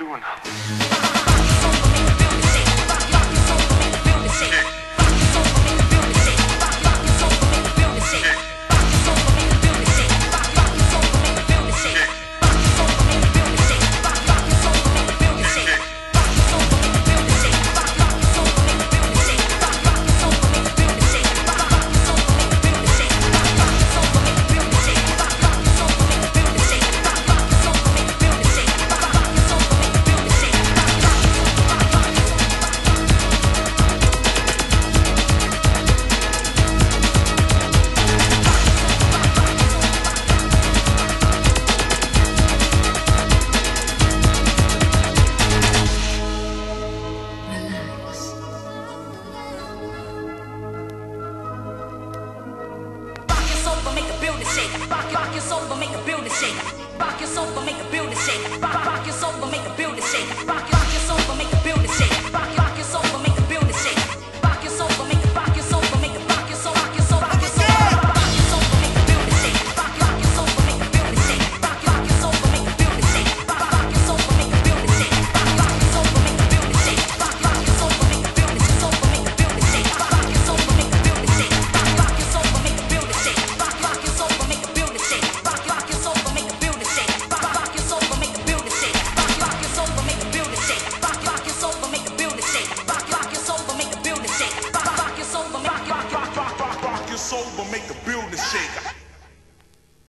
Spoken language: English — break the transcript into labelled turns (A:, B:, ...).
A: doing? shake. Rock your soul, but make the building shake. Rock your soul, but make the building shake. Rock your soul, but make